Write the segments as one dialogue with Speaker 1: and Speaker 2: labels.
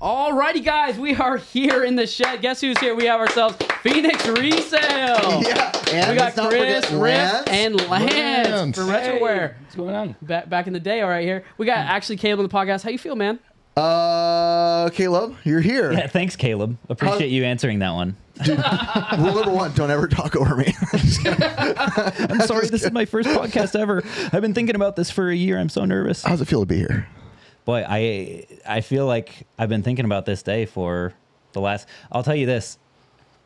Speaker 1: Alrighty, guys, we are here in the shed. Guess who's here? We have ourselves Phoenix Resale.
Speaker 2: Yeah, and
Speaker 1: we got Chris, Riff, and Lance,
Speaker 3: Lance.
Speaker 1: from Retroware.
Speaker 4: What's going on?
Speaker 1: Back, back in the day, all right here. We got actually Caleb on the podcast. How you feel, man?
Speaker 2: Uh, Caleb, you're here.
Speaker 5: Yeah, thanks, Caleb. Appreciate you answering that one.
Speaker 2: Rule number one: don't ever talk over me.
Speaker 5: I'm sorry, this is my first podcast ever. I've been thinking about this for a year. I'm so nervous.
Speaker 2: How's it feel to be here?
Speaker 5: Boy, I I feel like I've been thinking about this day for the last. I'll tell you this: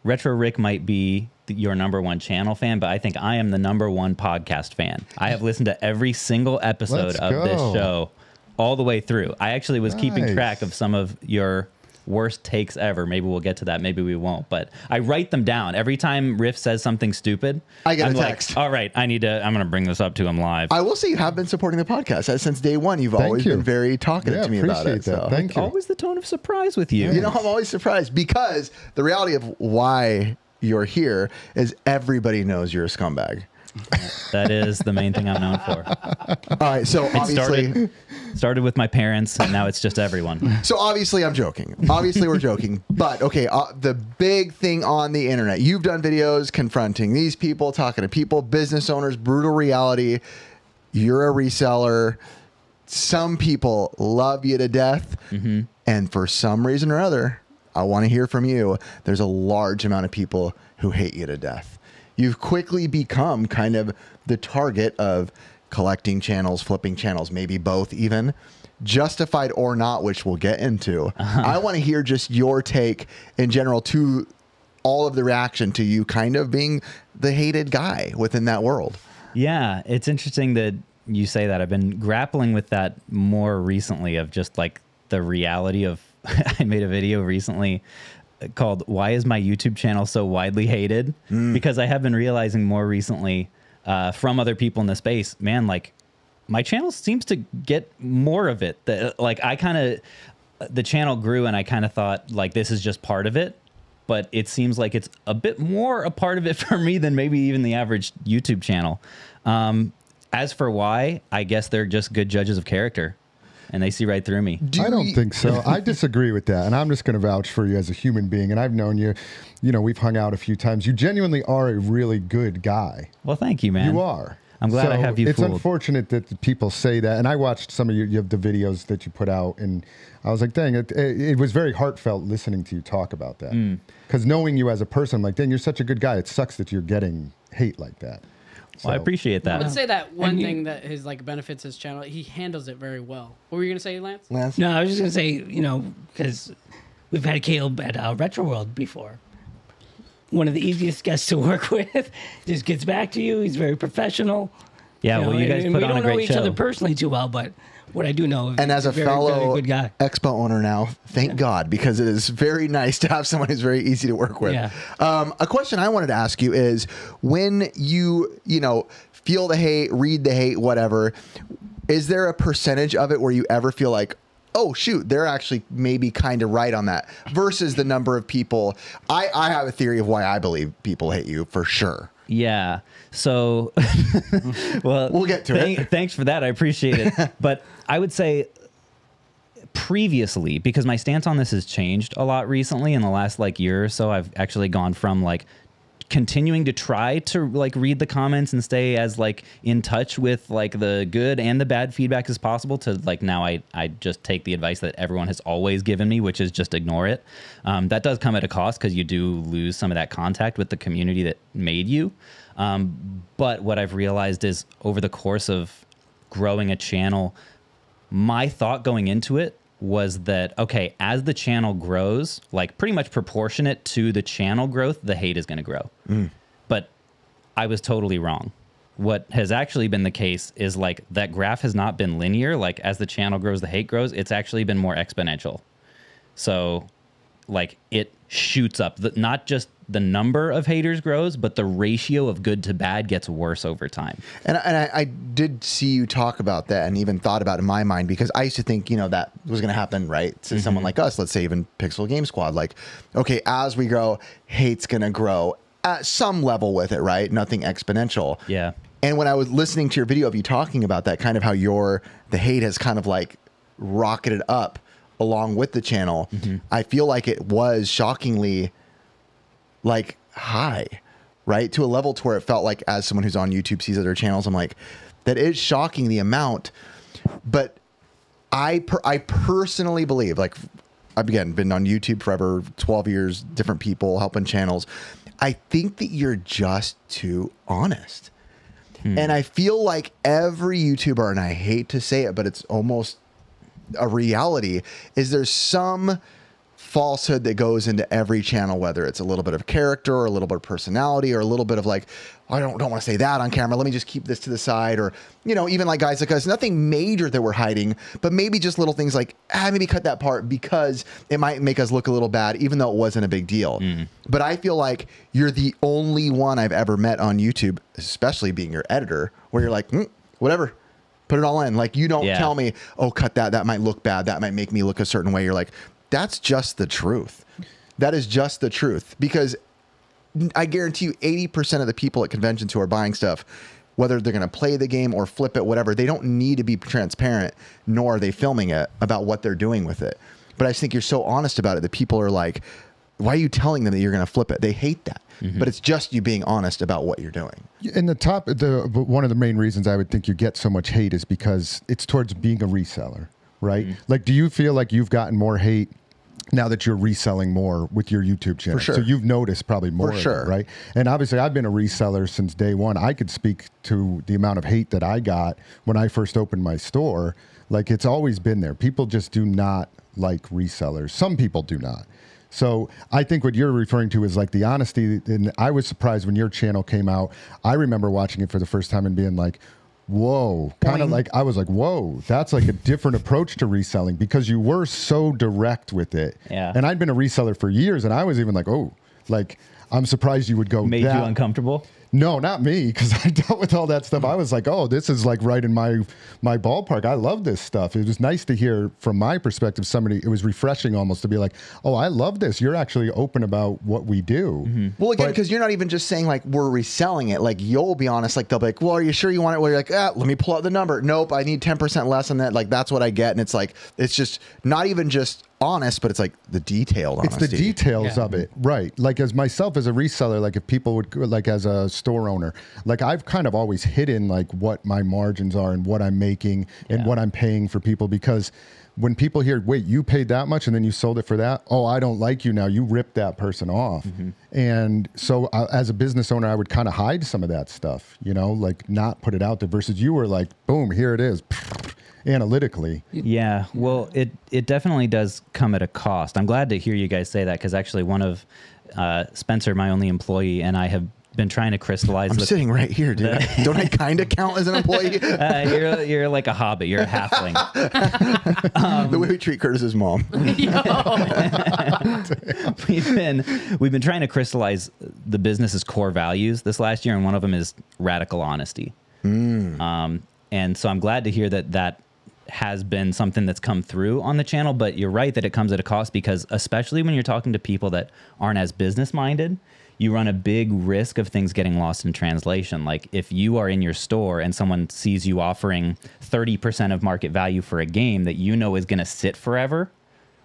Speaker 5: Retro Rick might be your number one channel fan, but I think I am the number one podcast fan. I have listened to every single episode
Speaker 3: Let's
Speaker 5: of this show all the way through. I actually was keeping track of some of your worst takes ever. Maybe we'll get to that. Maybe we won't. But I write them down every time Riff says something stupid.
Speaker 2: I get a
Speaker 5: I'm like,
Speaker 2: text.
Speaker 5: All right, I need to. I'm going to bring this up to him live.
Speaker 2: I will say you have been supporting the podcast since day one. You've
Speaker 3: Thank
Speaker 2: always
Speaker 3: you.
Speaker 2: been very talkative
Speaker 3: Yeah,
Speaker 2: to me about it.
Speaker 3: appreciate that.
Speaker 2: So.
Speaker 3: Thank you.
Speaker 5: Always the tone of surprise with you.
Speaker 2: You know, I'm always surprised because the reality of why you're here is everybody knows you're a scumbag.
Speaker 5: That is the main thing I'm known for.
Speaker 2: All right, so
Speaker 5: It
Speaker 2: obviously,
Speaker 5: started started with my parents, and now it's just everyone.
Speaker 2: so obviously, I'm joking. Obviously, we're joking. But okay, uh, the big thing on the internet, you've done videos confronting these people, talking to people, business owners, brutal reality. You're a reseller. Some people love you to death, and for some reason or other, I want to hear from you. There's a large amount of people who hate you to death. You've quickly become kind of the target of collecting channels, flipping channels, maybe both even, justified or not, which we'll get into. Uh-huh. I want to hear just your take in general to all of the reaction to you kind of being the hated guy within that world.
Speaker 5: Yeah, it's interesting that you say that. I've been grappling with that more recently of just like the reality of I made a video recently called Why is my YouTube channel so widely hated? Because I have been realizing more recently uh, from other people in the space, man, like my channel seems to get more of it. That like I kind of the channel grew and I kind of thought like this is just part of it, but it seems like it's a bit more a part of it for me than maybe even the average YouTube channel. Um, as for why, I guess they're just good judges of character, and they see right through me.
Speaker 2: Do
Speaker 3: I don't
Speaker 2: you-
Speaker 3: think so. I disagree with that. And I'm just going to vouch for you as a human being. And I've known you, you know, we've hung out a few times. You genuinely are a really good guy.
Speaker 5: Well, thank you, man.
Speaker 3: You are.
Speaker 5: I'm glad I have you
Speaker 3: It's
Speaker 5: fooled.
Speaker 3: unfortunate that people say that. And I watched some of your, you have the videos that you put out, and I was like, dang, it, it, it was very heartfelt listening to you talk about that.
Speaker 5: Mm.
Speaker 3: Because knowing you as a person, I'm like, dang, you're such a good guy. It sucks that you're getting hate like that.
Speaker 5: Well, I
Speaker 3: So-
Speaker 5: appreciate
Speaker 1: I would
Speaker 5: that.
Speaker 1: say that one
Speaker 4: And you-
Speaker 1: thing that his like benefits his channel. He handles it very well. What were you gonna say, Lance?
Speaker 2: Lance?
Speaker 4: No, I was just gonna say, you know, because we've had Caleb at uh, Retro World before. One of the easiest guests to work with. Just gets back to you. He's very professional.
Speaker 5: Yeah, well, you
Speaker 4: and-
Speaker 5: guys
Speaker 4: and
Speaker 5: put
Speaker 4: we
Speaker 5: on
Speaker 4: don't
Speaker 5: a great
Speaker 4: know each
Speaker 5: show.
Speaker 4: other personally too well, but what I do know,
Speaker 2: And as a
Speaker 4: very,
Speaker 2: fellow
Speaker 4: very good guy.
Speaker 2: expo owner now, thank God, because it is very nice to have someone who's very easy to work with.
Speaker 4: Yeah.
Speaker 2: Um, a question I wanted to ask you is when you, you know, feel the hate, read the hate, whatever, is there a percentage of it where you ever feel like, oh shoot, they're actually maybe kind of right on that versus the number of people. I, I have a theory of why I believe people hate you for sure.
Speaker 5: Yeah. So, well,
Speaker 2: We'll get to
Speaker 5: thank-
Speaker 2: it.
Speaker 5: Thanks for that. I appreciate it. but I would say previously, because my stance on this has changed a lot recently in the last like year or so, I've actually gone from like continuing to try to like read the comments and stay as like in touch with like the good and the bad feedback as possible to like now I, I just take the advice that everyone has always given me which is just ignore it. Um, that does come at a cost because you do lose some of that contact with the community that made you. Um, but what i've realized is over the course of growing a channel my thought going into it was that okay as the channel grows like pretty much proportionate to the channel growth the hate is going to grow mm. but i was totally wrong. What has actually been the case is like that graph has not been linear. Like as the channel grows the hate grows it's actually been more exponential. So like it shoots up the, not just the number of haters grows but the ratio of good to bad gets worse over time
Speaker 2: And, and I, I did see you talk about that and even thought about it in my mind because I used to think, you know, that was going to happen, right? To mm-hmm. someone like us, let's say even Pixel Game Squad. Like, okay, as we grow, hate's going to grow at some level with it, right? Nothing exponential.
Speaker 5: yeah
Speaker 2: And when I was listening to your video of you talking about that, kind of how your, the hate has kind of like rocketed up along with the channel, mm-hmm. I feel like it was shockingly like high, right? To a level to where it felt like as someone who's on YouTube sees other channels, I'm like, that is shocking the amount. But I per- I personally believe like I've again been on YouTube forever, 12 years, different people helping channels. I think that you're just too honest. Hmm. And I feel like every YouTuber, and I hate to say it, but it's almost a reality, is there's some falsehood that goes into every channel, whether it's a little bit of character or a little bit of personality or a little bit of like, I don't don't want to say that on camera. Let me just keep this to the side. Or, you know, even like guys like us, nothing major that we're hiding, but maybe just little things like, ah, maybe cut that part because it might make us look a little bad, even though it wasn't a big deal. But I feel like you're the only one I've ever met on YouTube, especially being your editor, where you're like, "Mm, whatever, put it all in. Like you don't
Speaker 5: Yeah.
Speaker 2: tell me, oh, cut that. That might look bad. That might make me look a certain way. You're like, that's just the truth. That is just the truth because I guarantee you, eighty percent of the people at conventions who are buying stuff, whether they're going to play the game or flip it, whatever, they don't need to be transparent, nor are they filming it about what they're doing with it. But I just think you're so honest about it that people are like, why are you telling them that you're going to flip it? They hate that. Mm-hmm. But it's just you being honest about what you're doing.
Speaker 3: And the top, the one of the main reasons I would think you get so much hate is because it's towards being a reseller, right? Mm-hmm. Like, do you feel like you've gotten more hate now that you're reselling more with your YouTube channel?
Speaker 2: sure.
Speaker 3: So you've noticed probably more, of it,
Speaker 2: sure.
Speaker 3: right? And obviously, I've been a reseller since day one. I could speak to the amount of hate that I got when I first opened my store. Like, it's always been there. People just do not like resellers. Some people do not. So I think what you're referring to is like the honesty. And I was surprised when your channel came out. I remember watching it for the first time and being like, whoa, kind of like I was like, whoa, that's like a different approach to reselling because you were so direct with it.
Speaker 5: Yeah.
Speaker 3: And I'd been a reseller for years and I was even like, oh, like I'm surprised you would go
Speaker 5: Made
Speaker 3: that-
Speaker 5: you uncomfortable?
Speaker 3: No, not me, because I dealt with all that stuff. I was like, "Oh, this is like right in my my ballpark." I love this stuff. It was nice to hear from my perspective. Somebody, it was refreshing almost to be like, "Oh, I love this. You're actually open about what we do."
Speaker 2: Well, again, because you're not even just saying like we're reselling it. Like you'll be honest. Like they'll be like, "Well, are you sure you want it?" Well, you're like, "Ah, let me pull out the number." Nope, I need ten percent less than that. Like that's what I get, and it's like it's just not even just honest, but it's like the detailed
Speaker 3: It's
Speaker 2: honesty.
Speaker 3: the details
Speaker 4: Yeah.
Speaker 3: of it, right? Like as myself as a reseller, like if people would like as a store owner, like I've kind of always hidden like what my margins are and what I'm making and
Speaker 5: Yeah.
Speaker 3: what I'm paying for people because when people hear, wait, you paid that much and then you sold it for that, oh, I don't like you now. You ripped that person off, and so uh, as a business owner, I would kind of hide some of that stuff, you know, like not put it out there. Versus you were like, boom, here it is, analytically.
Speaker 5: Yeah, well, it it definitely does come at a cost. I'm glad to hear you guys say that because actually, one of uh, Spencer, my only employee, and I have been trying to crystallize.
Speaker 2: I'm
Speaker 5: the,
Speaker 2: sitting right here, dude. Don't I kind of count as an employee?
Speaker 5: uh, you're you're like a hobbit. You're a halfling.
Speaker 2: the way we treat Curtis's mom.
Speaker 5: we've been we've been trying to crystallize the business's core values this last year, and one of them is radical honesty. Um, and so I'm glad to hear that that has been something that's come through on the channel. But you're right that it comes at a cost because especially when you're talking to people that aren't as business minded. You run a big risk of things getting lost in translation. Like if you are in your store and someone sees you offering 30% of market value for a game that you know is going to sit forever,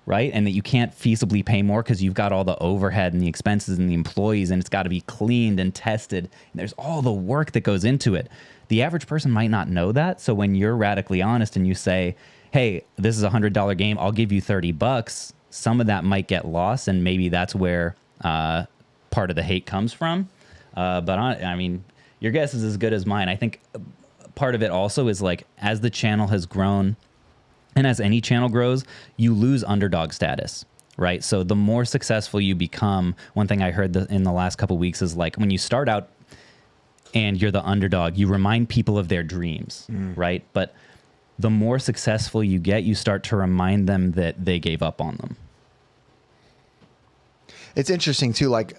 Speaker 5: right? And that you can't feasibly pay more because you've got all the overhead and the expenses and the employees, and it's got to be cleaned and tested. And there's all the work that goes into it. The average person might not know that. So when you're radically honest and you say, "Hey, this is a hundred dollar game. I'll give you thirty bucks," some of that might get lost, and maybe that's where uh, part of the hate comes from. Uh, but I, I mean, your guess is as good as mine. I think uh, part of it also is like as the channel has grown and as any channel grows, you lose underdog status, right? So the more successful you become, one thing I heard the, in the last couple weeks is like when you start out and you're the underdog, you remind people of their dreams, mm. right? But the more successful you get, you start to remind them that they gave up on them.
Speaker 2: it's interesting too like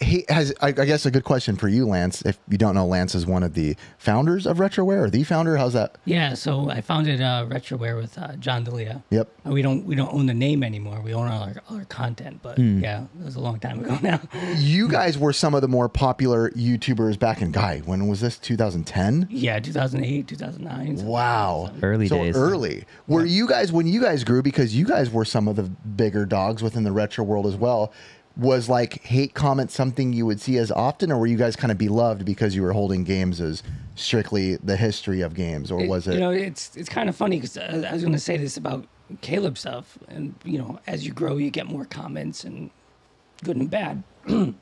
Speaker 2: he has I, I guess a good question for you, Lance. If you don't know, Lance is one of the founders of RetroWare or the founder. How's that?
Speaker 4: Yeah, so I founded uh, RetroWare with uh, John Delia.
Speaker 2: Yep.
Speaker 4: We don't we don't own the name anymore. We own all our, all our content, but
Speaker 2: Hmm.
Speaker 4: yeah, it was a long time ago now.
Speaker 2: You guys were some of the more popular YouTubers back in Guy. When was this? 2010.
Speaker 4: yeah, 2008, 2009. something
Speaker 2: Wow.
Speaker 5: Early
Speaker 2: so
Speaker 5: days.
Speaker 2: early. Were you guys when you guys grew because you guys were some of the bigger dogs within the retro world as well? Was like hate comments something you would see as often, or were you guys kind of beloved because you were holding games as strictly the history of games, or was it?
Speaker 4: You know, it's it's kind of funny because I, uh, I was going to say this about Caleb stuff, and you know, as you grow, you get more comments and good and bad.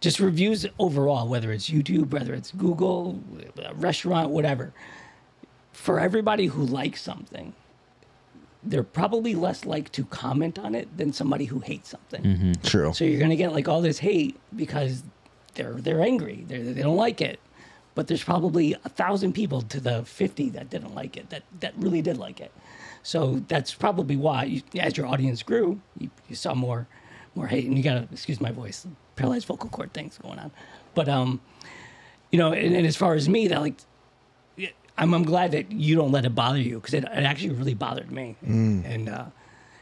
Speaker 4: Just reviews overall, whether it's YouTube, whether it's Google, a uh, restaurant, whatever. For everybody who likes something, they're probably less like to comment on it than somebody who hates something.
Speaker 2: True.
Speaker 4: So you're gonna get like all this hate because they're they're angry. They're, they don't like it. But there's probably a thousand people to the fifty that didn't like it. That that really did like it. So that's probably why, you, as your audience grew, you, you saw more more hate. And you gotta excuse my voice, paralyzed vocal cord things going on. But um, you know, and, and as far as me, that like I'm, I'm glad that you don't let it bother you because it, it actually really bothered me. And uh,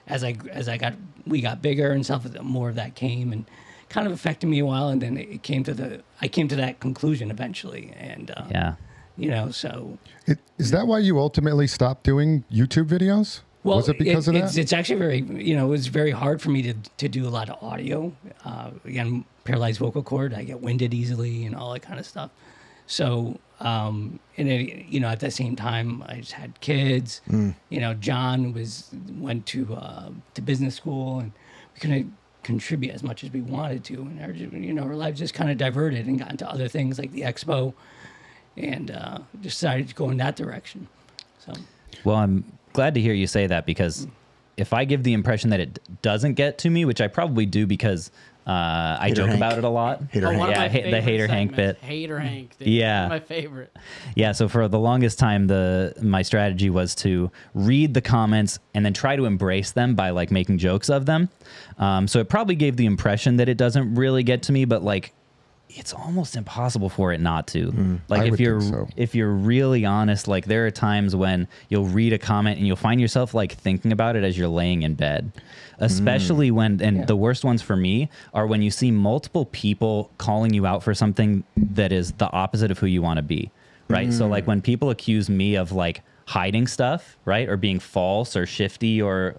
Speaker 4: as I as I got we got bigger and stuff, more of that came and kind of affected me a while. And then it came to the I came to that conclusion eventually. And uh,
Speaker 5: Yeah.
Speaker 4: you know, so
Speaker 3: It, is that why you ultimately stopped doing YouTube videos?
Speaker 4: well,
Speaker 3: was it because of
Speaker 4: it's,
Speaker 3: that?
Speaker 4: It's actually very you know it was very hard for me to to do a lot of audio. Uh, again, paralyzed vocal cord, I get winded easily and all that kind of stuff. So, um, and it, you know, at the same time, I just had kids.
Speaker 3: Mm.
Speaker 4: You know, John was went to uh, to business school, and we couldn't contribute as much as we wanted to, and our you know our lives just kind of diverted and got into other things like the expo, and uh, decided to go in that direction. So.
Speaker 5: Well, I'm glad to hear you say that because if I give the impression that it doesn't get to me, which I probably do because uh, I joke
Speaker 2: Hank.
Speaker 5: about it a lot.
Speaker 2: Hater
Speaker 1: Oh,
Speaker 2: Hank.
Speaker 5: Yeah,
Speaker 1: my
Speaker 5: ha- the
Speaker 1: favorite
Speaker 5: hater Hank bit.
Speaker 1: Hater Hank. Dude.
Speaker 5: Yeah.
Speaker 1: One of my favorite.
Speaker 5: Yeah, so for the longest time the my strategy was to read the comments and then try to embrace them by like making jokes of them. Um, so it probably gave the impression that it doesn't really get to me, but like it's almost impossible for it not to. Mm, like
Speaker 3: I
Speaker 5: if
Speaker 3: would
Speaker 5: you're
Speaker 3: think so.
Speaker 5: if you're really honest, like there are times when you'll read a comment and you'll find yourself like thinking about it as you're laying in bed. Especially mm. when and
Speaker 4: Yeah.
Speaker 5: the worst ones for me are when you see multiple people calling you out for something that is the opposite of who you want to be. Right? So like mm. when people accuse me of like hiding stuff, right? Or being false or shifty or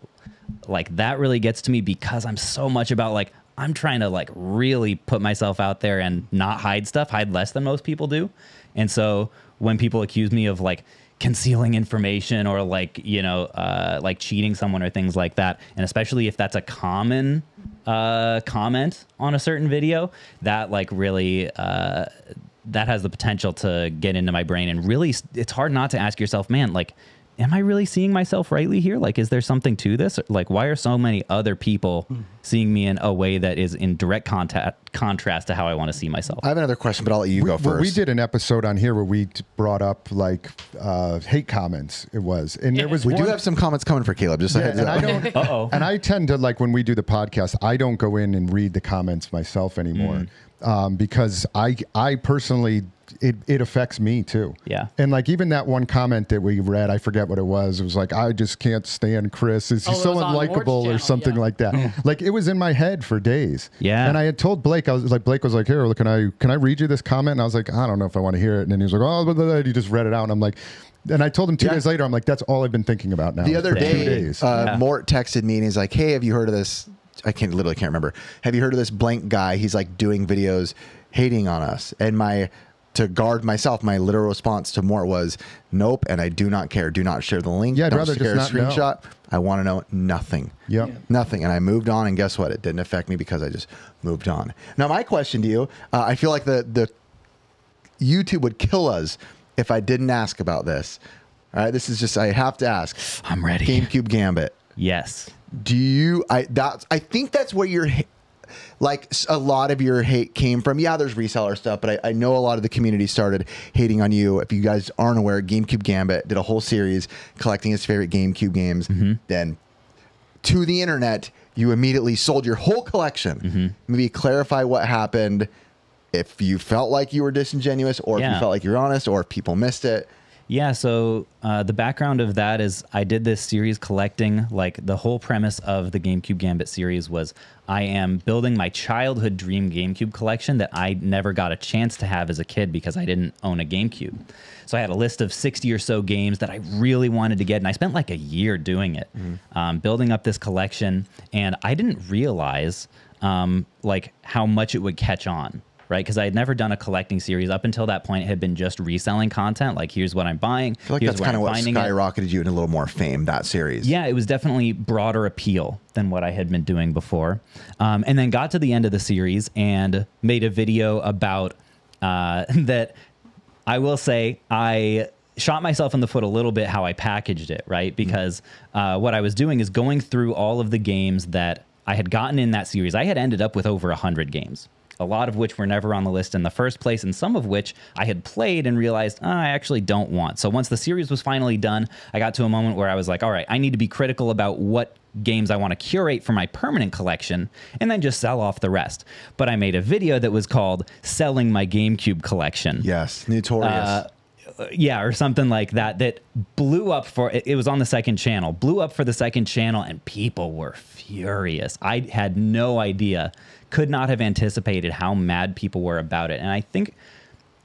Speaker 5: like that really gets to me because I'm so much about like I'm trying to like really put myself out there and not hide stuff, hide less than most people do. And so when people accuse me of like concealing information or like you know uh, like cheating someone or things like that, and especially if that's a common uh, comment on a certain video, that like really uh, that has the potential to get into my brain and really it's hard not to ask yourself, man, like am I really seeing myself rightly here? Like, is there something to this? Like, why are so many other people seeing me in a way that is in direct contact, contrast to how I want to see myself?
Speaker 2: I have another question, but I'll let you go first.
Speaker 3: we did an episode on here where we brought up like uh, hate comments. It was, and there was
Speaker 2: We
Speaker 3: one,
Speaker 2: do have some comments coming for Caleb. Just a
Speaker 3: Yeah,
Speaker 2: heads
Speaker 3: and
Speaker 2: up.
Speaker 3: I don't.
Speaker 5: Uh-oh.
Speaker 3: And I tend to like when we do the podcast, I don't go in and read the comments myself anymore um, because I I personally it it affects me too.
Speaker 5: Yeah.
Speaker 3: And like even that one comment that we read, I forget what it was. It was like I just can't stand Chris. Is he
Speaker 1: Oh,
Speaker 3: so
Speaker 1: was on Ward's
Speaker 3: unlikable or something
Speaker 1: yeah.
Speaker 3: like that? like it was in my head for days.
Speaker 5: Yeah.
Speaker 3: And I had told Blake, I was like, Blake was like, here, can I can I read you this comment? And I was like, I don't know if I want to hear it. And then he was like, oh, blah, blah, blah. he just read it out. And I'm like. And I told him two
Speaker 2: Yeah.
Speaker 3: days later, I'm like, that's all I've been thinking about now.
Speaker 2: the other
Speaker 3: for two
Speaker 2: day,
Speaker 3: days.
Speaker 2: uh,
Speaker 5: Yeah.
Speaker 2: Mort texted me and he's like, "Hey, have you heard of this? I can't literally can't remember. Have you heard of this blank guy? He's like doing videos hating on us." And my to guard myself, my literal response to Mort was, "Nope," and I do not care. Do not share the link.
Speaker 3: Yeah, I'd
Speaker 2: don't
Speaker 3: rather
Speaker 2: share
Speaker 3: just
Speaker 2: a
Speaker 3: not know.
Speaker 2: screenshot. I want to know nothing.
Speaker 3: Yep.
Speaker 4: Yeah.
Speaker 2: Nothing. And I moved on, and guess what? It didn't affect me because I just moved on. Now, my question to you: uh, I feel like the the YouTube would kill us if I didn't ask about this. All right, this is just I have to ask.
Speaker 5: I'm ready.
Speaker 2: GameCube Gambit.
Speaker 5: Yes.
Speaker 2: Do you? I that I think that's where your like a lot of your hate came from. Yeah, there's reseller stuff, but I, I know a lot of the community started hating on you. If you guys aren't aware, GameCube Gambit did a whole series collecting his favorite GameCube games. Then to the internet, you immediately sold your whole collection.
Speaker 5: Mm-hmm.
Speaker 2: Maybe clarify what happened. If you felt like you were disingenuous, or if you felt like you're honest, or if people missed it.
Speaker 5: Yeah, so uh, the background of that is I did this series collecting, like the whole premise of the GameCube Gambit series was I am building my childhood dream GameCube collection that I never got a chance to have as a kid because I didn't own a GameCube. So I had a list of 60 or so games that I really wanted to get, and I spent like a year doing it, um, building up this collection, and I didn't realize um, like how much it would catch on right? Because I had never done a collecting series up until that point. It had been just reselling content. Like, here's what I'm buying.
Speaker 2: I feel like that's kind of what
Speaker 5: finding it.
Speaker 2: skyrocketed you into a little more fame. That series.
Speaker 5: Yeah, it was definitely broader appeal than what I had been doing before. Um, and then got to the end of the series and made a video about uh, that. I will say I shot myself in the foot a little bit how I packaged it, right? Because uh, what I was doing is going through all of the games that I had gotten in that series. I had ended up with over 100 games. A lot of which were never on the list in the first place, and some of which I had played and realized "Ah, I actually don't want. So once the series was finally done, I got to a moment where I was like, all right, I need to be critical about what games I want to curate for my permanent collection and then just sell off the rest. But I made a video that was called Selling My GameCube Collection
Speaker 2: Yes. Notorious.
Speaker 5: uh, yeah, or something like that that blew up for it was on the second channel, blew up for the second channel, and people were furious. I had no idea, could not have anticipated how mad people were about it. And I think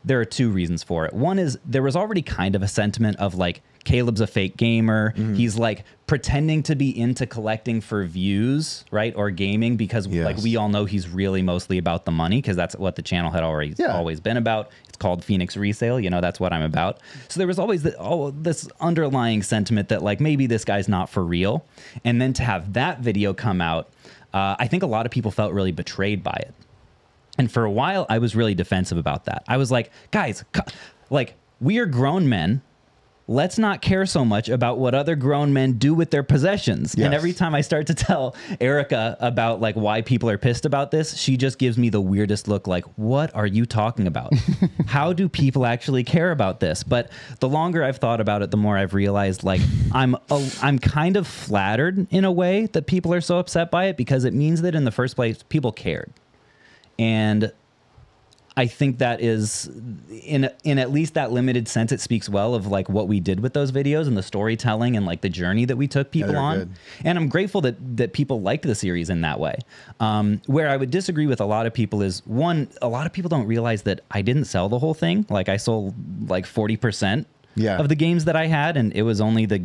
Speaker 5: there are two reasons for it. One is there was already kind of a sentiment of like Caleb's a fake gamer. Mm-hmm. He's like pretending to be into collecting for views, right? Or gaming because like we all know he's really mostly about the money because that's what the channel had already
Speaker 2: Yeah.
Speaker 5: always been about. It's called Phoenix Resale. You know, that's what I'm about. So there was always the, oh, this underlying sentiment that like maybe this guy's not for real. And then to have that video come out, uh, I think a lot of people felt really betrayed by it. And for a while, I was really defensive about that. I was like, guys, like, we are grown men. Let's not care so much about what other grown men do with their possessions.
Speaker 2: Yes.
Speaker 5: And every time I start to tell Erica about like why people are pissed about this, she just gives me the weirdest look like, "What are you talking about? How do people actually care about this?" But the longer I've thought about it, the more I've realized like I'm a, I'm kind of flattered in a way that people are so upset by it because it means that in the first place people cared and I think that is in in at least that limited sense it speaks well of like what we did with those videos and the storytelling and like the journey that we took people
Speaker 2: they're
Speaker 5: on
Speaker 2: good.
Speaker 5: and I'm grateful that that people liked the series in that way um, where I would disagree with a lot of people is one a lot of people don't realize that I didn't sell the whole thing like I sold like 40%
Speaker 2: Yeah.
Speaker 5: of the games that I had and it was only the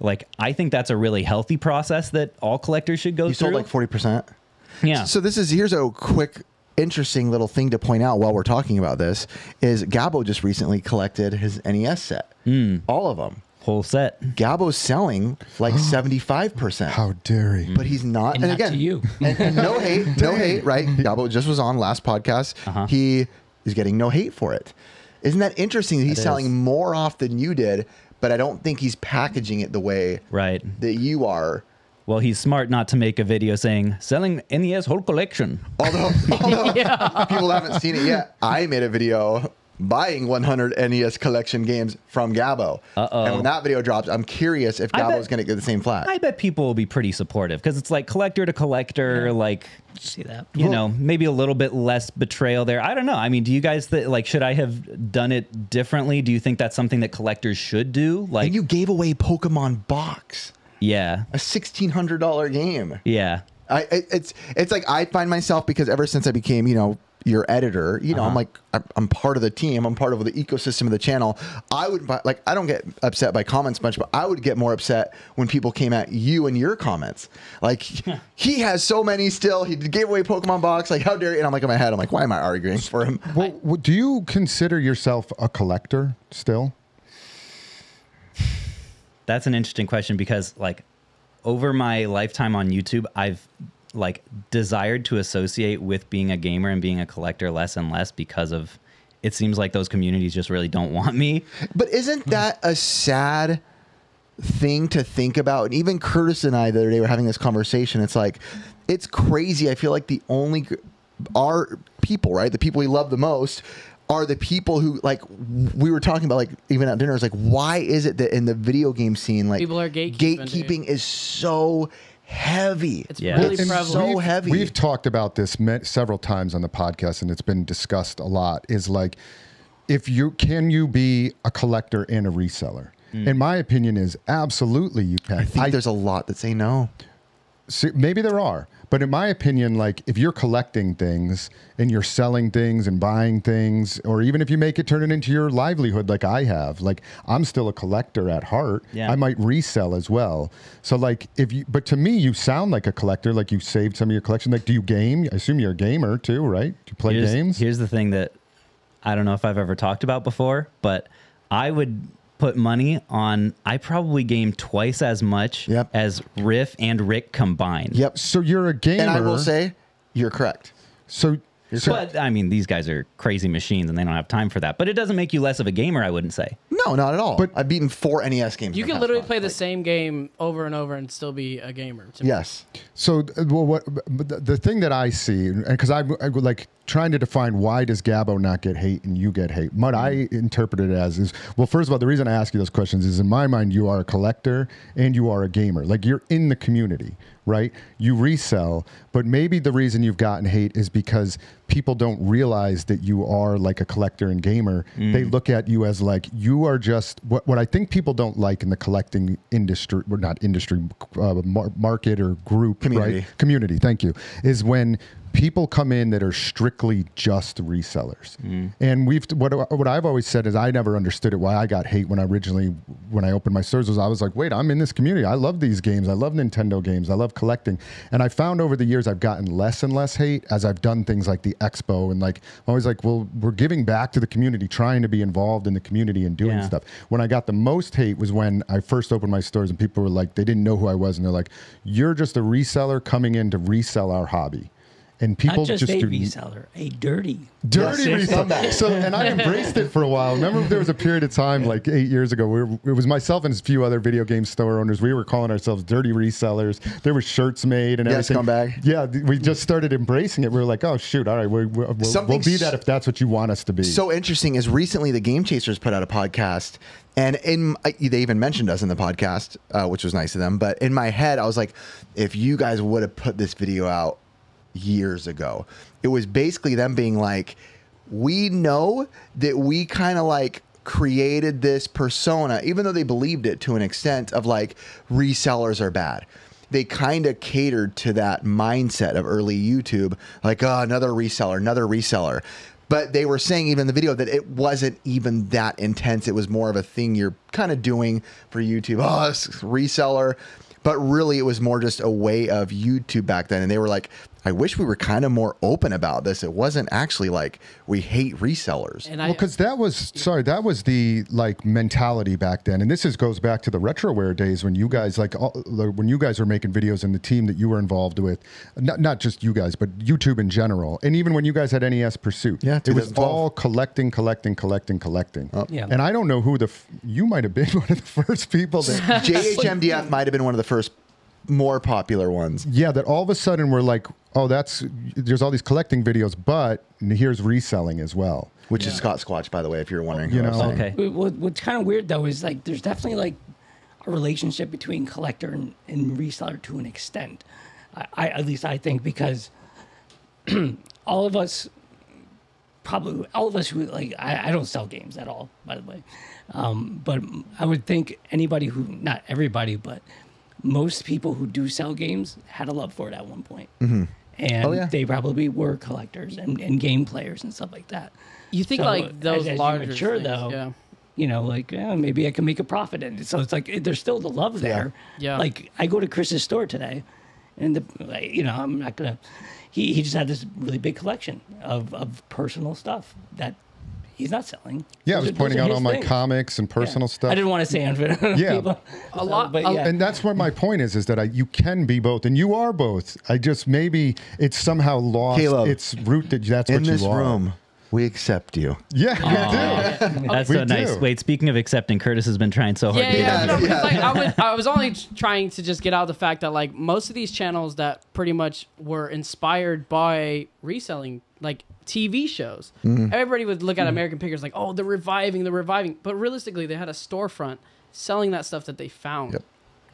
Speaker 5: like I think that's a really healthy process that all collectors should go
Speaker 2: you
Speaker 5: through
Speaker 2: sold like forty percent.
Speaker 5: yeah
Speaker 2: So this is here's a quick interesting little thing to point out while we're talking about this is Gabo just recently collected his NES set.
Speaker 5: Hmm.
Speaker 2: All of them.
Speaker 5: whole set
Speaker 2: Gabo's selling like 75%.
Speaker 3: How dare he?
Speaker 2: but he's not.
Speaker 4: And
Speaker 2: And,
Speaker 4: not
Speaker 2: again,
Speaker 4: to you.
Speaker 2: and, and no hate, no hate, right? Gabo just was on last podcast.
Speaker 5: Uh-huh.
Speaker 2: He is getting no hate for it. Isn't that interesting? That he's
Speaker 5: That
Speaker 2: selling more off than you did, but I don't think he's packaging it the way
Speaker 5: right
Speaker 2: that you are.
Speaker 5: Well, he's smart not to make a video saying selling NES whole collection.
Speaker 2: Although, although people haven't seen it yet, I made a video buying 100 NES collection games from Gabo.
Speaker 5: Uh-oh.
Speaker 2: And when that video drops, I'm curious if
Speaker 5: I bet-
Speaker 2: Gabo's going to get the same flag.
Speaker 5: I bet people will be pretty supportive because it's like collector to collector, like
Speaker 4: See that?
Speaker 5: you know, maybe a little bit less betrayal there. I don't know. I mean, do you guys th- like? Should I have done it differently? Do you think that's something that collectors should do? Like,
Speaker 2: and you gave away Pokemon Box,
Speaker 5: yeah,
Speaker 2: a $1,600 game.
Speaker 5: yeah,
Speaker 2: I it, it's it's like I find myself because ever since I became you know your editor, you know I'm
Speaker 5: Uh-huh.
Speaker 2: like I'm, I'm part of the team. I'm part of the ecosystem of the channel. I would buy- like I don't get upset by comments much, but I would get more upset when people came at you and your comments. Like he has so many still. He gave away Pokemon box. Like how dare you? And I'm like in my head, I'm like why am I arguing for him?
Speaker 3: Well, do you consider yourself a collector still?
Speaker 5: That's an interesting question because like over my lifetime on YouTube, I've like desired to associate with being a gamer and being a collector less and less because of it seems like those communities just really don't want me.
Speaker 2: But isn't hmm. that a sad thing to think about? And even Curtis and I the other day were having this conversation. It's like, it's crazy. I feel like the only our people, right? The people we love the most are the people who like we were talking about like even at dinner it's like why is it that in the video game scene like
Speaker 1: People are gatekeeping,
Speaker 2: gatekeeping is so heavy.
Speaker 1: It's
Speaker 5: Yeah.
Speaker 1: really
Speaker 3: And
Speaker 1: prevalent.
Speaker 2: so
Speaker 3: we've,
Speaker 2: heavy.
Speaker 3: We've talked about this me- several times on the podcast, and it's been discussed a lot. Is like, if you can you be a collector and a reseller? Hmm. In my opinion, is absolutely you can.
Speaker 2: I think there's a lot that say no.
Speaker 3: See, maybe there are, but in my opinion, like if you're collecting things and you're selling things and buying things, or even if you make it turn it into your livelihood, like I have, like I'm still a collector at heart.
Speaker 5: Yeah.
Speaker 3: I might resell as well. So like if you, but to me, you sound like a collector. Like you saved some of your collection. Like, do you game? I assume you're a gamer too, right? Do you play
Speaker 5: here's,
Speaker 3: games?
Speaker 5: Here's the thing that I don't know if I've ever talked about before, but I would put money on I probably game twice as much
Speaker 2: Yep.
Speaker 5: as Riff and Rick combined.
Speaker 2: Yep.
Speaker 3: So you're a gamer.
Speaker 2: And I will say, you're correct.
Speaker 3: so. So
Speaker 5: But I mean, these guys are crazy machines and they don't have time for that. But it doesn't make you less of a gamer, I wouldn't say.
Speaker 2: No, not at all.
Speaker 3: But-
Speaker 2: I've beaten four NES games.
Speaker 6: You can literally
Speaker 2: month.
Speaker 6: play the
Speaker 2: Like,
Speaker 6: same game over and over and still be a gamer. to me.
Speaker 2: Yes.
Speaker 3: So, uh, well, what the, the thing that I see, because I, I would like trying to define why does Gabo not get hate and you get hate. What I interpret it as is, well, first of all, the reason I ask you those questions is in my mind, you are a collector and you are a gamer. Like you're in the community, right? You resell, but maybe the reason you've gotten hate is because people don't realize that you are like a collector and gamer. They look at you as like you are just what, what I think people don't like in the collecting industry, or not industry, uh, mar- market or group,
Speaker 2: Community.
Speaker 3: right? Community, thank you, is when people come in that are strictly just resellers. Mm. And we've what what I've always said is I never understood it why I got hate when I originally when I opened my stores was I was like, wait, I'm in this community. I love these games. I love Nintendo games. I love collecting. And I found over the years I've gotten less and less hate as I've done things like the expo and like I'm always like, well, we're giving back to the community, trying to be involved in the community and doing
Speaker 5: Yeah.
Speaker 3: stuff. When I got the most hate was when I first opened my stores and people were like, they didn't know who I was, and they're like, "You're just a reseller coming in to resell our hobby," and people
Speaker 4: Not just, a
Speaker 3: do
Speaker 4: reseller, a dirty.
Speaker 3: dirty
Speaker 2: Yes.
Speaker 3: reseller. So, and I embraced it for a while. Remember, there was a period of time like eight years ago where it was myself and a few other video game store owners. We were calling ourselves dirty resellers. There were shirts made and
Speaker 2: Yes,
Speaker 3: everything.
Speaker 2: scumbag.
Speaker 3: Yeah, we just started embracing it. We were like, oh shoot, all right, we, we, we'll, we'll be that if that's what you want us to be.
Speaker 2: So interesting is recently the Game Chasers put out a podcast, and in they even mentioned us in the podcast, uh, which was nice of them. But in my head, I was like, if you guys would have put this video out years ago, it was basically them being like, we know that we kind of like created this persona, even though they believed it to an extent of like resellers are bad. They kind of catered to that mindset of early YouTube, like, oh, another reseller, another reseller. But they were saying even in the video that it wasn't even that intense. It was more of a thing you're kind of doing for YouTube. Oh, reseller. But really, it was more just a way of YouTube back then. And they were like, I wish we were kind of more open about this. It wasn't actually like we hate resellers.
Speaker 6: And
Speaker 3: Well, because that was sorry, that was the like mentality back then, and this is goes back to the retroware days when you guys like all, when you guys were making videos and the team that you were involved with, not not just you guys, but YouTube in general, and even when you guys had NES Pursuit,
Speaker 2: Yeah,
Speaker 3: it was all collecting, collecting, collecting, collecting.
Speaker 4: Yeah.
Speaker 3: And I don't know who the f- you might have been one of the first people that
Speaker 2: JHMDF might have been one of the first more popular ones.
Speaker 3: yeah that all of a sudden we're like, oh, that's there's all these collecting videos, but here's reselling as well.
Speaker 2: Which is Scott Squatch, by the way, if you're wondering.
Speaker 3: You
Speaker 2: who I was
Speaker 3: know.
Speaker 5: Okay.
Speaker 4: What, what- what's kind of weird though is like there's definitely like a relationship between collector and, and reseller to an extent. I, I at least I think because all of us probably all of us who like I, I don't sell games at all by the way um, but i would think anybody who not everybody but most people who do sell games had a love for it at one point and
Speaker 2: Oh, yeah.
Speaker 4: they probably were collectors and, and game players and stuff like that
Speaker 6: you think
Speaker 4: So,
Speaker 6: like those
Speaker 4: as- as you
Speaker 6: larger
Speaker 4: mature,
Speaker 6: things,
Speaker 4: though,
Speaker 6: yeah.
Speaker 4: you know, like eh, maybe I can make a profit in it. So it's like there's still the love there.
Speaker 6: Yeah.
Speaker 4: Like I go to Chris's store today, and the like, you know I'm not gonna. He he just had this really big collection of of personal stuff that he's not selling.
Speaker 3: Yeah, I was
Speaker 4: are-
Speaker 3: pointing out
Speaker 4: his
Speaker 3: all my
Speaker 4: things.
Speaker 3: comics and personal
Speaker 4: Yeah.
Speaker 3: stuff.
Speaker 4: I didn't want to say unfair.
Speaker 3: Yeah.
Speaker 4: people.
Speaker 6: A lot-
Speaker 4: but yeah.
Speaker 3: and that's where my point is is that I, you can be both and you are both i just maybe it's somehow lost
Speaker 2: Caleb,
Speaker 3: its root that that's
Speaker 2: In
Speaker 3: what
Speaker 2: this
Speaker 3: you are
Speaker 2: room, we accept you.
Speaker 3: yeah we do
Speaker 5: That's
Speaker 3: We
Speaker 5: so nice.
Speaker 3: do.
Speaker 5: Wait, speaking of accepting, Curtis has been trying so hard.
Speaker 6: Yeah,
Speaker 5: to
Speaker 6: yeah,
Speaker 5: get
Speaker 6: no,
Speaker 5: on.
Speaker 6: because like I, would, I was only trying to just get out the fact that like most of these channels that pretty much were inspired by reselling like TV shows. Mm-hmm. Everybody would look at mm-hmm. American Pickers like, oh, they're reviving, they're reviving, but realistically, they had a storefront selling that stuff that they found.
Speaker 2: Yep.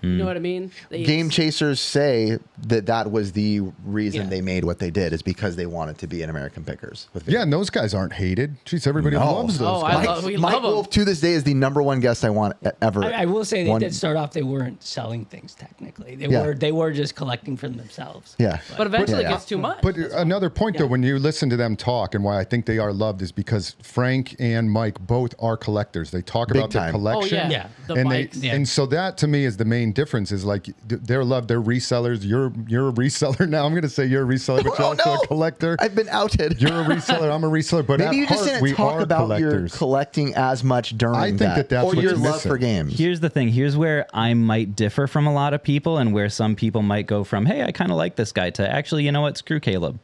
Speaker 6: You know hmm. what I mean? They-
Speaker 2: Game chasers say that that was the reason
Speaker 4: Yeah.
Speaker 2: they made what they did is because they wanted to be an American Pickers. With
Speaker 3: Yeah, and those guys aren't hated. Jeez, everybody
Speaker 2: No.
Speaker 3: loves those
Speaker 6: Oh, I
Speaker 3: guys.
Speaker 2: Mike,
Speaker 6: love- we
Speaker 2: Mike
Speaker 6: love 'em.
Speaker 2: Wolfe to this day is the number one guest I want e- ever.
Speaker 4: I, I will say they
Speaker 2: One-
Speaker 4: did start off. They weren't selling things technically. They
Speaker 2: Yeah.
Speaker 4: were they were just collecting for themselves.
Speaker 2: Yeah.
Speaker 6: but eventually
Speaker 2: Yeah,
Speaker 6: it
Speaker 2: yeah.
Speaker 6: gets too much.
Speaker 3: But uh, another point, though, when you listen to them talk and why I think they are loved is because Frank and Mike both are collectors. They talk
Speaker 2: Big
Speaker 3: about
Speaker 2: time.
Speaker 3: their collection.
Speaker 6: Oh, yeah.
Speaker 4: Yeah.
Speaker 6: The
Speaker 3: and
Speaker 6: bikes.
Speaker 3: they
Speaker 4: Yeah.
Speaker 3: and so that to me is the main difference is like they're loved. They're resellers. You're you're a reseller now. I'm going to say you're a reseller, but you're
Speaker 2: Oh,
Speaker 3: also
Speaker 2: no.
Speaker 3: a collector.
Speaker 2: I've been outed.
Speaker 3: You're a reseller. I'm a reseller. But
Speaker 2: Maybe
Speaker 3: at
Speaker 2: you just
Speaker 3: heart,
Speaker 2: didn't talk
Speaker 3: are
Speaker 2: about your collecting as much during
Speaker 3: I think
Speaker 2: that,
Speaker 3: that that's
Speaker 2: or
Speaker 3: what
Speaker 2: your
Speaker 3: you're
Speaker 2: love
Speaker 3: missing.
Speaker 2: for games.
Speaker 5: Here's the thing. Here's where I might differ from a lot of people, and where some people might go from, "Hey, I kind of like this guy," to actually, you know what? Screw Caleb.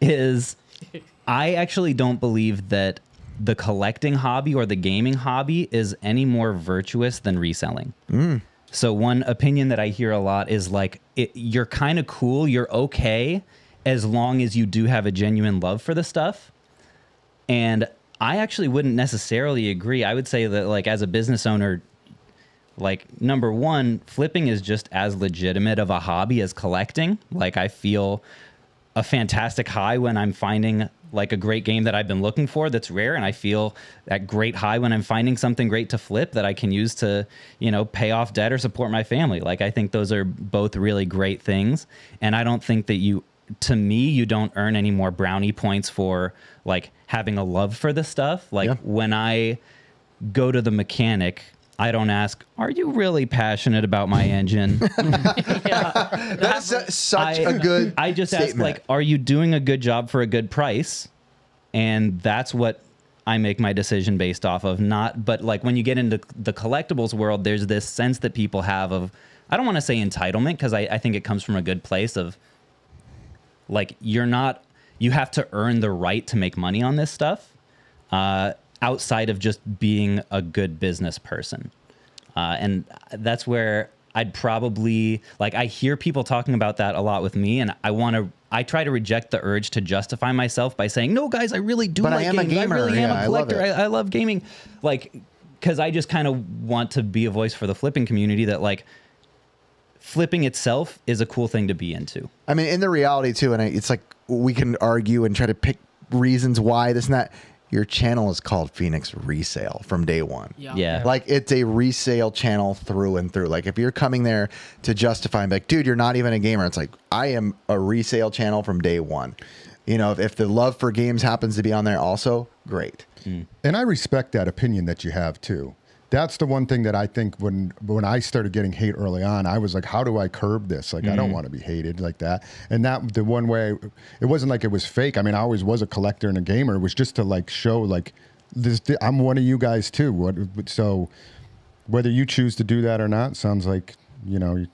Speaker 5: Is I actually don't believe that the collecting hobby or the gaming hobby is any more virtuous than reselling. Mm. So one opinion that I hear a lot is like, it, you're kind of cool, you're okay, as long as you do have a genuine love for the stuff. And I actually wouldn't necessarily agree. I would say that like as a business owner, like number one, flipping is just as legitimate of a hobby as collecting. Like I feel a fantastic high when I'm finding like a great game that I've been looking for that's rare and I feel that great high when I'm finding something great to flip that I can use to, you know, pay off debt or support my family. Like I think those are both really great things and I don't think that you to me you don't earn any more brownie points for like having a love for the stuff. Like
Speaker 2: Yeah.
Speaker 5: when I go to the mechanic I don't ask, "Are you really passionate about my engine?"
Speaker 6: yeah,
Speaker 2: That's su- such
Speaker 5: I-
Speaker 2: a good.
Speaker 5: I just
Speaker 2: statement.
Speaker 5: ask like, are you doing a good job for a good price? And that's what I make my decision based off of. Not, but like when you get into the collectibles world, there's this sense that people have of, I don't want to say entitlement because I, I think it comes from a good place of like you're not, you have to earn the right to make money on this stuff. Uh, outside of just being a good business person. Uh, and that's where I'd probably like I hear people talking about that a lot with me, and I want to. I try to reject the urge to justify myself by saying, "No, guys, I really do
Speaker 2: But I
Speaker 5: like
Speaker 2: am a gamer.
Speaker 5: I really am
Speaker 2: Yeah, I
Speaker 5: a
Speaker 2: love
Speaker 5: collector. I,
Speaker 2: it."
Speaker 5: I love gaming." Like, because I just kind of want to be a voice for the flipping community. That like, flipping itself is a cool thing to be into.
Speaker 2: I mean, in the reality too, and I, it's like we can argue and try to pick reasons why this and that. Your channel is called Phoenix Resale from day one.
Speaker 6: yeah,
Speaker 5: Yeah.
Speaker 2: Like it's a resale channel through and through. Like if you're coming there to justify, like, dude, you're not even a gamer. It's like I am a resale channel from day one. You know, if, if the love for games happens to be on there, also great. Hmm.
Speaker 3: And I respect that opinion that you have too. That's the one thing that I think when when I started getting hate early on, I was like, how do I curb this? Like, I don't mm. want to be hated like that. And that the one way, it wasn't like it was fake. I mean, I always was a collector and a gamer. It was just to like show like this. I'm one of you guys too. What so whether you choose to do that or not sounds like you know you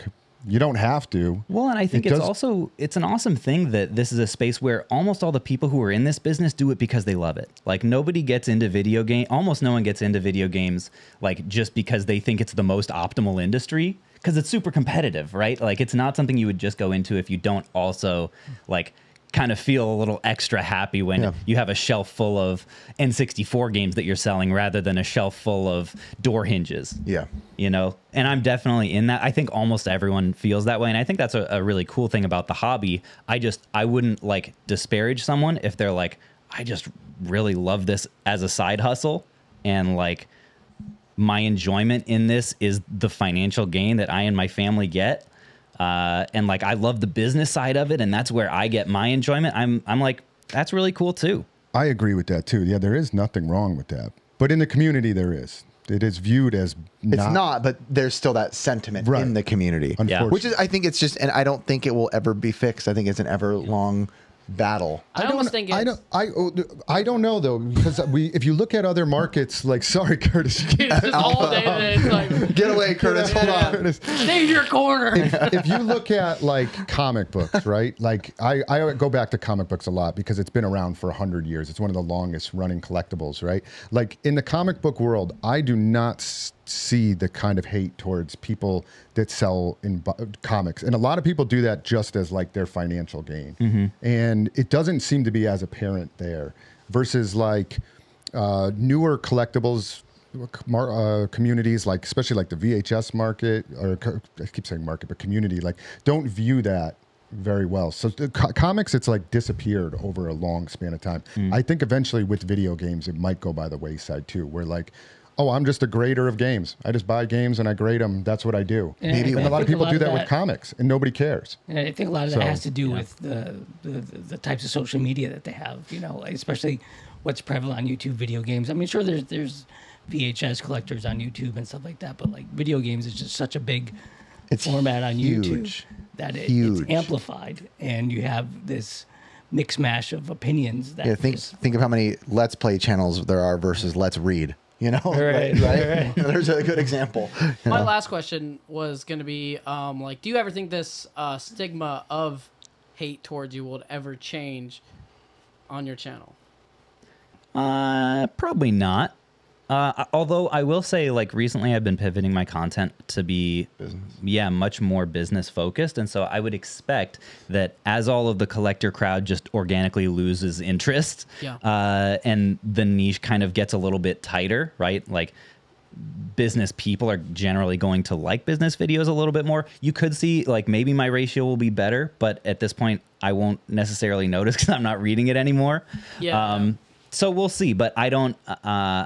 Speaker 3: you don't have to.
Speaker 5: Well, and I think
Speaker 3: It
Speaker 5: it's
Speaker 3: does-
Speaker 5: also it's an awesome thing that this is a space where almost all the people who are in this business do it because they love it. Like nobody gets into video game, almost no one gets into video games like just because they think it's the most optimal industry because it's super competitive, right? Like it's not something you would just go into if you don't also like kind of feel a little extra happy when
Speaker 2: Yeah.
Speaker 5: you have a shelf full of N64 games that you're selling rather than a shelf full of door hinges.
Speaker 2: Yeah.
Speaker 5: you know? And i'm definitely in that. I think almost everyone feels that way and i think that's a, a really cool thing about the hobby. I just i wouldn't like disparage someone if they're like i just really love this as a side hustle and like my enjoyment in this is the financial gain that i and my family get uh, and like i love the business side of it and that's where i get my enjoyment i'm i'm like that's really cool too
Speaker 3: I agree with that too. Yeah, there is nothing wrong with that. But in the community, there is. It is viewed as
Speaker 2: It's not, but there's still that sentiment
Speaker 3: Right.
Speaker 2: in the community.
Speaker 3: Unfortunately.
Speaker 2: Which is, I think it's just, and I don't think it will ever be fixed. I think it's an ever long battle.
Speaker 6: I, almost think it's,
Speaker 3: I don't. I oh, I don't know though because we. If you look at other markets, like sorry, Curtis.
Speaker 6: it's just all day. that like,
Speaker 2: Get away, Curtis. Hold on.
Speaker 3: Curtis.
Speaker 6: stay in your corner.
Speaker 3: if you look at like comic books, right? Like I, I go back to comic books a lot because it's been around for hundred years. It's one of the longest running collectibles, right? Like in the comic book world, I do not s- see the kind of hate towards people that sell in comics, and a lot of people do that just as like their financial gain, and it doesn't seem to be as apparent there. Versus like uh, newer collectibles uh, communities like especially like the VHS market or I keep saying market but community like don't view that very well. So the co- comics it's like disappeared over a long span of time. I think eventually with video games it might go by the wayside too where like oh I'm just a grader of games. I just buy games and I grade them. That's what I do.
Speaker 4: And I-
Speaker 3: and
Speaker 4: I
Speaker 3: a lot of
Speaker 4: think
Speaker 3: people do that, with comics and nobody cares.
Speaker 4: And I think a lot of that has to do with the, the the types of social media that they have. You know, especially what's prevalent on YouTube video games. I mean, sure, there's there's VHS collectors on YouTube and stuff like that, but like video games is just such a big
Speaker 2: It's
Speaker 4: format on
Speaker 2: huge.
Speaker 4: YouTube that it,
Speaker 2: Huge.
Speaker 4: it's amplified, and you have this mix mash of opinions. That
Speaker 2: Yeah, think
Speaker 4: is-
Speaker 2: think of how many Let's Play channels there are versus Let's Read. You know,
Speaker 4: Right, right,
Speaker 2: There's a good example.
Speaker 6: My
Speaker 2: know?
Speaker 6: last question was going to be um, like, do you ever think this uh, stigma of hate towards you will ever change on your channel?
Speaker 5: Uh, probably not. Uh, although I will say, like recently, I've been pivoting my content to be, yeah, much more business focused, and so I would expect that as all of the collector crowd just organically loses interest,
Speaker 6: Yeah.
Speaker 5: uh, and the niche kind of gets a little bit tighter, right? Like business people are generally going to like business videos a little bit more. You could see like maybe my ratio will be better, but at this point I won't necessarily notice because I'm not reading it anymore.
Speaker 6: Yeah.
Speaker 5: Um, so we'll see, but I don't. Uh,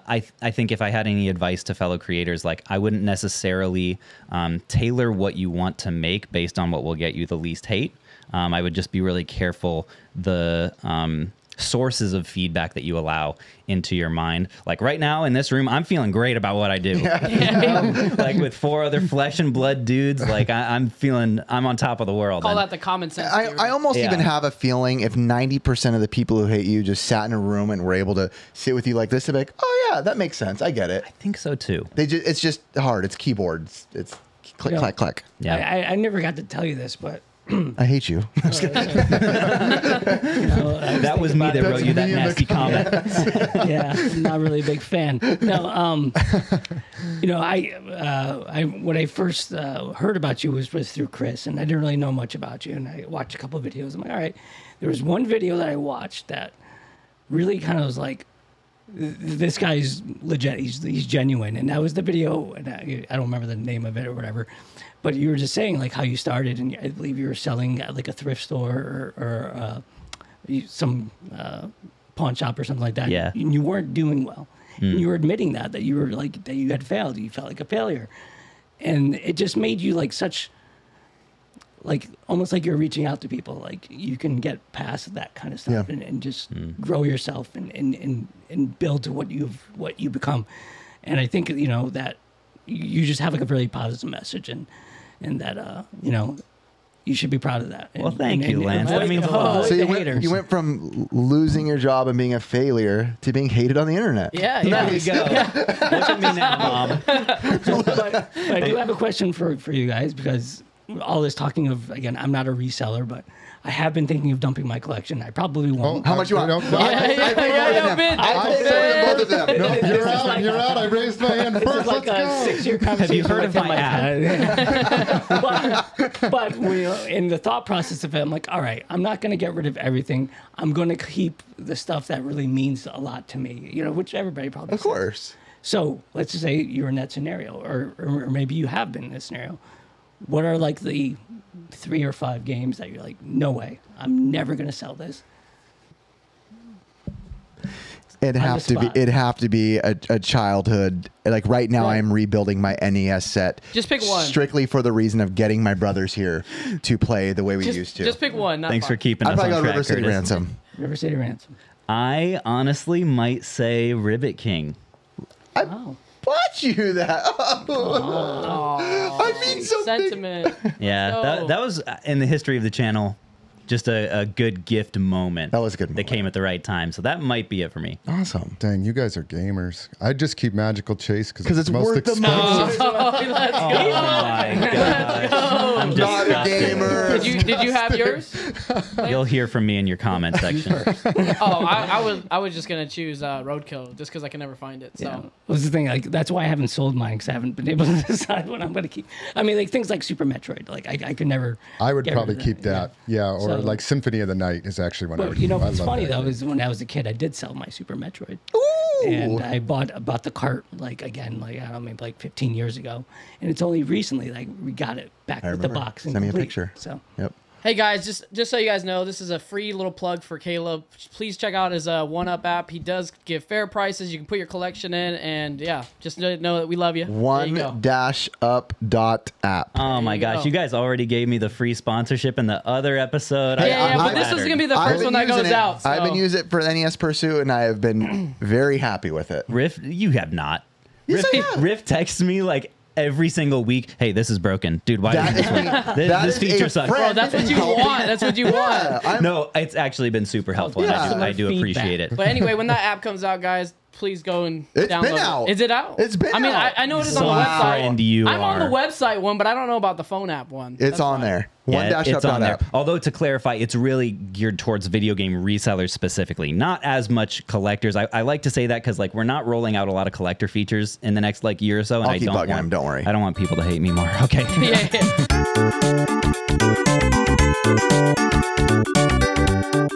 Speaker 5: I I think if I had any advice to fellow creators, like I wouldn't necessarily um, tailor what you want to make based on what will get you the least hate. Um, I would just be really careful the um, sources of feedback that you allow into your mind. Like right now in this room, I'm feeling great about what I do. like with four other flesh and blood dudes, like I, I'm feeling I'm on top of the world.
Speaker 6: Call
Speaker 5: And-
Speaker 6: that the common sense.
Speaker 2: I,
Speaker 6: theory.
Speaker 2: I almost
Speaker 5: Yeah.
Speaker 2: even have a feeling if 90% of the people who hate you just sat in a room and were able to sit with you like this, they'd be like, oh, yeah, that makes sense. I get it.
Speaker 5: I think so too.
Speaker 2: They just, it's just hard. It's keyboards. It's click,
Speaker 4: Yeah.
Speaker 2: click, clack.
Speaker 5: Yeah.
Speaker 4: I, I, I never got to tell you this, but
Speaker 2: I hate you.
Speaker 5: that was me that wrote you that
Speaker 3: me in the
Speaker 5: nasty comment.
Speaker 4: yeah, I'm not really a big fan. No, um, you know, I, uh, I when I first uh, heard about you was was through Chris, and I didn't really know much about you, and I watched a couple of videos. I'm like, all right, there was one video that I watched that really kind of was like, this guy's legit. He's he's genuine, and that was the video. And I, I don't remember the name of it or whatever, but you were just saying like how you started, and I believe you were selling at like a thrift store or, or uh, you- some uh, pawn shop or something like that.
Speaker 5: Yeah.
Speaker 4: and you weren't doing well. And you were admitting that that you were like that you had failed. You felt like a failure, and it just made you like such like almost like you're reaching out to people like you can get past that kind of stuff
Speaker 2: Yeah.
Speaker 4: and, and just grow yourself and, and, and, and build to what you've what you become and i think you know that you just have like a really positive message and and that uh you know you should be proud of that
Speaker 5: Well,
Speaker 4: And-
Speaker 5: thank
Speaker 4: and-
Speaker 5: you,
Speaker 4: and
Speaker 5: Lance. That means a lot.
Speaker 2: so you went, you went from losing your job and being a failure to being hated on the internet.
Speaker 6: Yeah, yeah.
Speaker 5: There you go. Look at me now, mom.
Speaker 4: but, but I do have a question for, for you guys because all this talking of again, I'm not a reseller, but I have been thinking of dumping my collection. I probably won't.
Speaker 2: Oh, How much you want?
Speaker 3: No, no,
Speaker 2: I-
Speaker 6: Yeah,
Speaker 2: I-
Speaker 6: yeah,
Speaker 2: I paid
Speaker 6: yeah,
Speaker 2: more
Speaker 6: yeah,
Speaker 2: than them. I paid more both of them.
Speaker 3: No, you're out.
Speaker 4: like-
Speaker 3: you're out. I raised my hand
Speaker 4: This
Speaker 3: first.
Speaker 4: is like
Speaker 3: Let's
Speaker 4: a
Speaker 3: go.
Speaker 4: six-year conversation.
Speaker 5: heard of
Speaker 4: like
Speaker 5: my
Speaker 4: that. but but we, in the thought process of it, I'm like, all right, I'm not going to get rid of everything. I'm going to keep the stuff that really means a lot to me. You know, which everybody probably.
Speaker 2: Of
Speaker 4: says.
Speaker 2: course.
Speaker 4: So let's say you're in that scenario, or, or or maybe you have been in this scenario. What are like the three or five games that you're like, no way, I'm never going to sell this.
Speaker 2: It'd have to be. It'd have to be a, a childhood. Like right now,
Speaker 4: Right.
Speaker 2: I'm rebuilding my NES set.
Speaker 6: Just pick one.
Speaker 2: Strictly for the reason of getting my brothers here to play the way we
Speaker 6: Just,
Speaker 2: used to.
Speaker 6: just pick one. Not
Speaker 5: Thanks for keeping
Speaker 2: I'd
Speaker 5: us
Speaker 2: probably
Speaker 5: on
Speaker 2: go to
Speaker 5: track,
Speaker 2: River City
Speaker 5: Curtis.
Speaker 2: Ransom.
Speaker 4: River City Ransom.
Speaker 5: I honestly might say Ribbit King.
Speaker 4: Wow.
Speaker 2: Bought you that. I mean something.
Speaker 6: Sentiment.
Speaker 5: Yeah,
Speaker 6: So-
Speaker 5: that, that was uh, in the history of the channel just a, a good gift moment.
Speaker 2: That was a good
Speaker 5: That
Speaker 2: moment.
Speaker 5: came at the right time. So that might be it for me.
Speaker 2: Awesome.
Speaker 3: Dang, you guys are gamers. I just keep Magical Chase because
Speaker 2: 'Cause it's
Speaker 3: most
Speaker 2: worth the
Speaker 3: expensive.
Speaker 2: money.
Speaker 6: Let's go.
Speaker 5: Oh my god. I'm
Speaker 2: Not a gamer.
Speaker 6: Did you did you have yours?
Speaker 5: You'll hear from me in your comment section.
Speaker 6: Oh, I, I was I was just gonna choose uh, Roadkill just because I can never find it. So
Speaker 4: Yeah. Was the thing like that's why I haven't sold mine because I haven't been able to decide what I'm going to keep. I mean, like things like Super Metroid, like I, I could never.
Speaker 3: I would probably keep that. Yeah, or
Speaker 4: So-
Speaker 3: like Symphony of the Night is actually one I
Speaker 4: But
Speaker 3: would
Speaker 4: you know
Speaker 3: I
Speaker 4: what's funny
Speaker 3: that
Speaker 4: though is when I was a kid, I did sell my Super Metroid,
Speaker 2: Ooh.
Speaker 4: and I bought I bought the cart like again like I don't know maybe like 15 years ago, and it's only recently like we got it back
Speaker 2: I
Speaker 4: with the box. and
Speaker 2: Send me a picture.
Speaker 4: So
Speaker 2: Yep.
Speaker 6: Hey guys, just just so you guys know, this is a free little plug for Caleb. Please check out his uh, One Up app. He does give fair prices. You can put your collection in, and yeah, just know, know that we love you. There you
Speaker 2: One dash up dot app.
Speaker 5: Oh my
Speaker 6: you
Speaker 5: gosh,
Speaker 6: go.
Speaker 5: you guys already gave me the free sponsorship in the other episode.
Speaker 6: Yeah, yeah,
Speaker 2: I-
Speaker 6: but
Speaker 2: I-
Speaker 6: this is gonna be the first one that goes
Speaker 2: it.
Speaker 6: out.
Speaker 2: I've been using it for NES Pursuit, and I have been very happy with it.
Speaker 5: Riff, you have not.
Speaker 2: Yes,
Speaker 5: Riff,
Speaker 2: I.
Speaker 5: Riff texts me like every single week. Hey, this is broken, dude. Why
Speaker 2: That
Speaker 5: is
Speaker 2: is
Speaker 5: this,
Speaker 2: me-
Speaker 5: work? this,
Speaker 2: that
Speaker 5: this
Speaker 2: is
Speaker 5: feature sucks?
Speaker 6: Bro, that's what you want. That's what you want.
Speaker 2: Yeah,
Speaker 5: No, it's actually been super helpful. and I, do, I do appreciate it.
Speaker 6: But anyway, when that app comes out, guys, please go and
Speaker 2: It's
Speaker 6: download
Speaker 2: been
Speaker 6: it.
Speaker 2: out.
Speaker 6: Is it out?
Speaker 2: It's been
Speaker 6: I mean,
Speaker 2: out.
Speaker 6: I, I know it is
Speaker 5: Some
Speaker 6: on the website.
Speaker 5: friend you
Speaker 6: I'm on the website one, but I don't know about the phone app one.
Speaker 2: It's
Speaker 6: That's
Speaker 2: on
Speaker 6: fine.
Speaker 2: there. One
Speaker 5: Yeah,
Speaker 2: dash up
Speaker 5: it's on there.
Speaker 2: app.
Speaker 5: Although to clarify, it's really geared towards video game resellers specifically, not as much collectors. I, I like to say that because like we're not rolling out a lot of collector features in the next like year or so, and
Speaker 2: I'll
Speaker 5: I
Speaker 2: keep
Speaker 5: don't
Speaker 2: bugging
Speaker 5: want,
Speaker 2: him, don't worry.
Speaker 5: I don't want people to hate me more. Okay.
Speaker 6: Yeah, yeah.